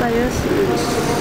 大约是